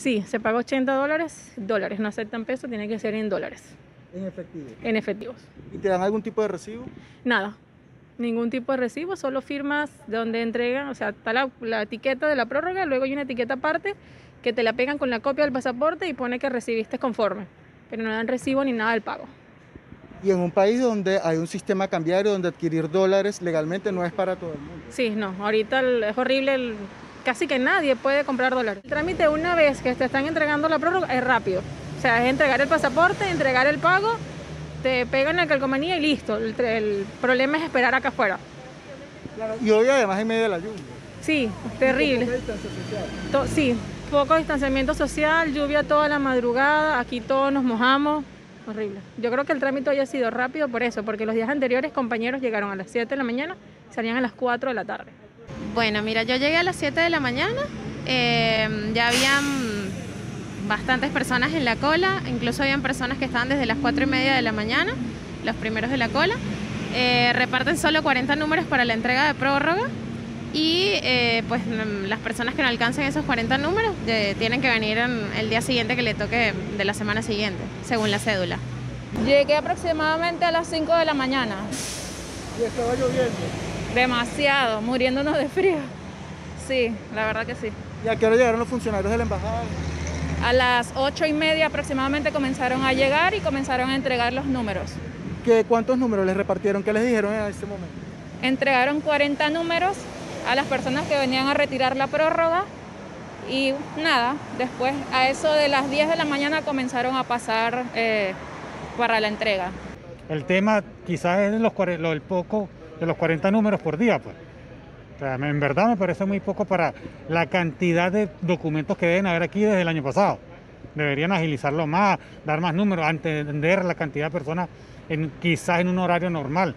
Sí, se paga 80 dólares, dólares, no aceptan pesos, tiene que ser en dólares, En efectivo. en efectivos. ¿Y te dan algún tipo de recibo? Nada, ningún tipo de recibo, solo firmas donde entregan, o sea, está la, la etiqueta de la prórroga, luego hay una etiqueta aparte que te la pegan con la copia del pasaporte y pone que recibiste conforme, pero no dan recibo ni nada del pago. Y en un país donde hay un sistema cambiario donde adquirir dólares legalmente no es para todo el mundo. Sí, no, ahorita es horrible, el- casi que nadie puede comprar dólares. El trámite una vez que te están entregando la prórroga es rápido, o sea, es entregar el pasaporte, entregar el pago, te pegan la calcomanía y listo. El, problema es esperar acá afuera. Y hoy además en medio de la lluvia. Sí, terrible. Social. Sí, poco distanciamiento social, lluvia toda la madrugada, aquí todos nos mojamos. Horrible. Yo creo que el trámite haya sido rápido por eso, porque los días anteriores compañeros llegaron a las 7 de la mañana salían a las 4 de la tarde. Bueno, mira, yo llegué a las 7 de la mañana, eh, ya habían bastantes personas en la cola, incluso habían personas que estaban desde las 4 y media de la mañana, los primeros de la cola. Eh, reparten solo 40 números para la entrega de prórroga y eh, pues mm, las personas que no alcancen esos 40 números eh, tienen que venir en el día siguiente que le toque de la semana siguiente, según la cédula. Llegué aproximadamente a las 5 de la mañana. Y estaba lloviendo. Demasiado, muriéndonos de frío. Sí, la verdad que sí. ¿Y a qué hora llegaron los funcionarios de la embajada? A las 8 y media aproximadamente comenzaron a llegar y comenzaron a entregar los números. ¿Qué, ¿Cuántos números les repartieron? ¿Qué les dijeron en ese momento? Entregaron 40 números a las personas que venían a retirar la prórroga y nada, después a eso de las 10 de la mañana comenzaron a pasar eh, para la entrega. El tema quizás es los, lo del poco, de los 40 números por día, pues. En verdad me parece muy poco para la cantidad de documentos que deben haber aquí desde el año pasado. Deberían agilizarlo más, dar más números, entender la cantidad de personas quizás en un horario normal.